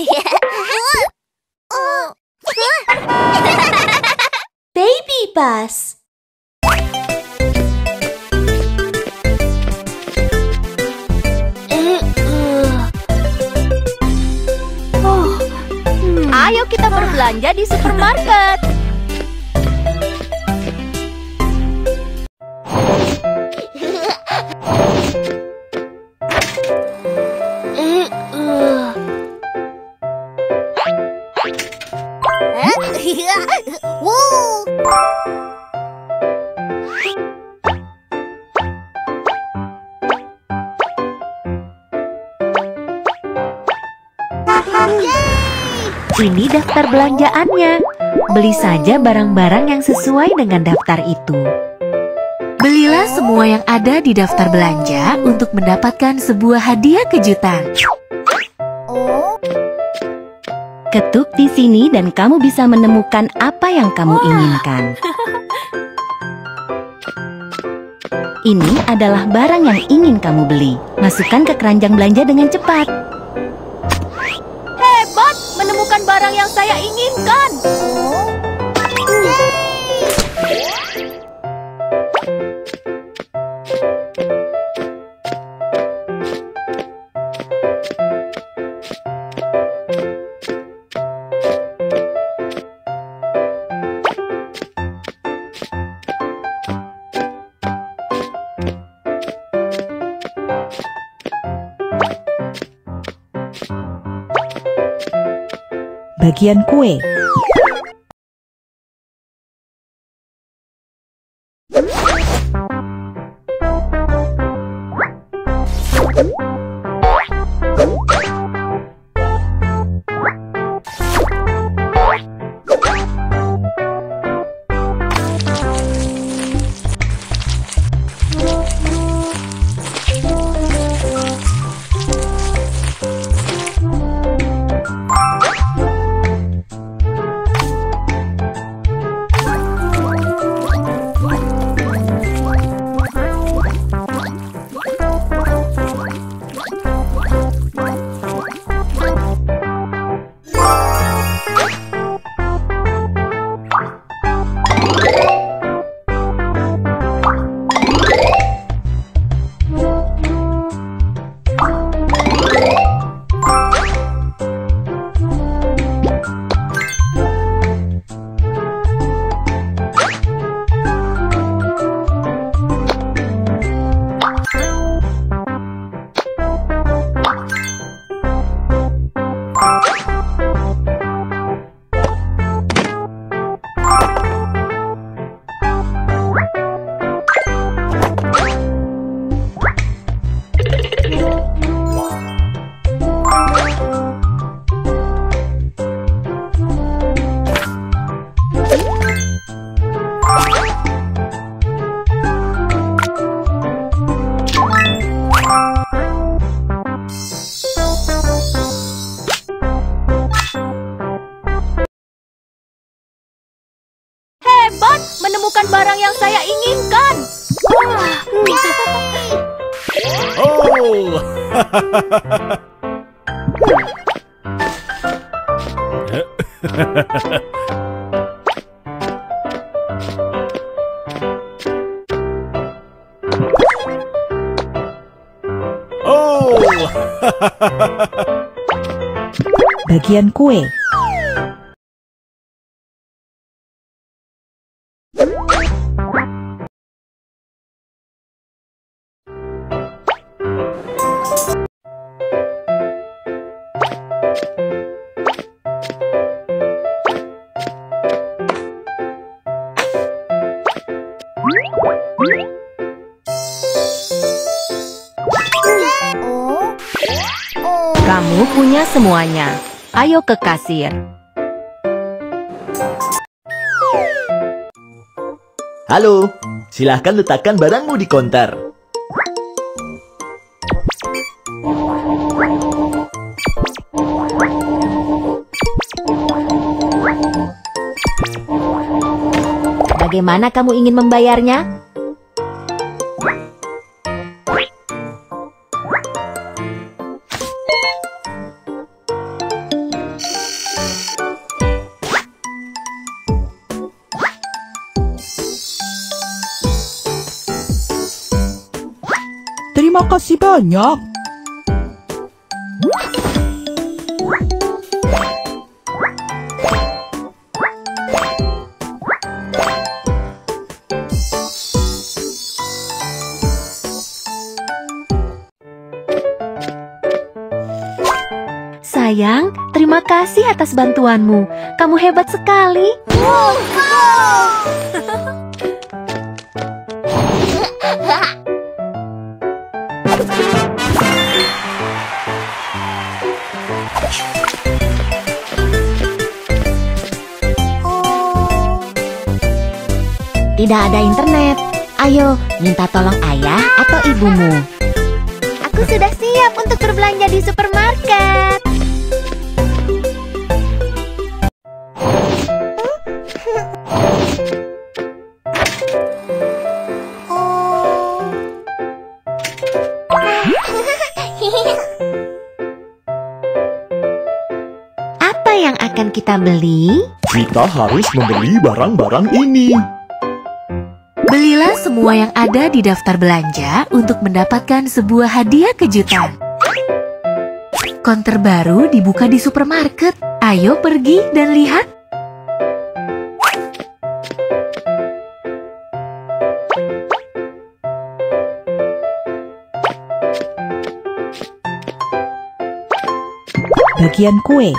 Baby bus. Ayo kita berbelanja di supermarket. Ini daftar belanjaannya. Beli saja barang-barang yang sesuai dengan daftar itu. Belilah semua yang ada di daftar belanja untuk mendapatkan sebuah hadiah kejutan. Ketuk di sini dan kamu bisa menemukan apa yang kamu inginkan. Ini adalah barang yang ingin kamu beli. Masukkan ke keranjang belanja dengan cepat. Saya inginkan. Bagian kue. Oh! Bagian kue. Punya semuanya. Ayo ke kasir. Halo, silahkan letakkan barangmu di konter. Bagaimana kamu ingin membayarnya? Makasih banyak. Sayang, terima kasih atas bantuanmu. Kamu hebat sekali. Tidak ada internet. Ayo, minta tolong ayah atau ibumu. Aku sudah siap untuk berbelanja di supermarket. Apa yang akan kita beli? Kita harus membeli barang-barang ini. Belilah semua yang ada di daftar belanja untuk mendapatkan sebuah hadiah kejutan. Konter baru dibuka di supermarket. Ayo pergi dan lihat. Bagian kue.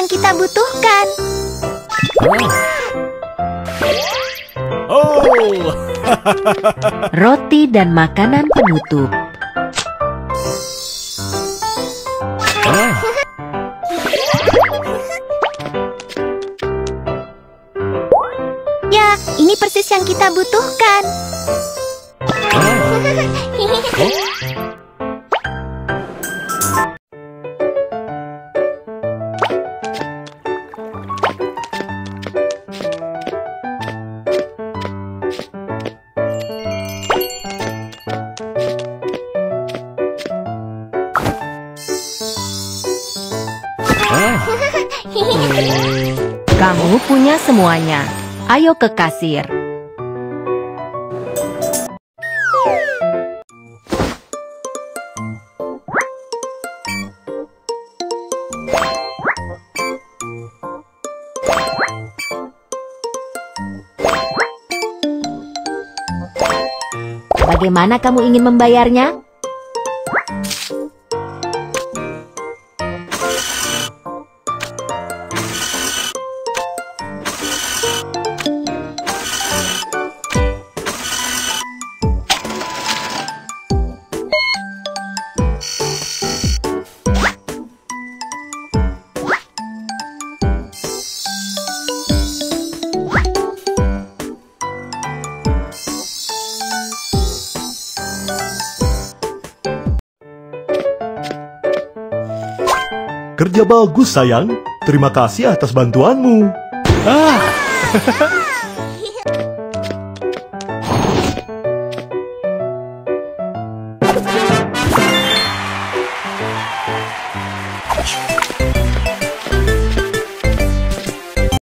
Yang kita butuhkan. Oh, Roti dan makanan penutup. Ya, ini persis yang kita butuhkan. Kamu punya semuanya. Ayo ke kasir. Bagaimana kamu ingin membayarnya? Kerja bagus sayang. Terima kasih atas bantuanmu. Ah,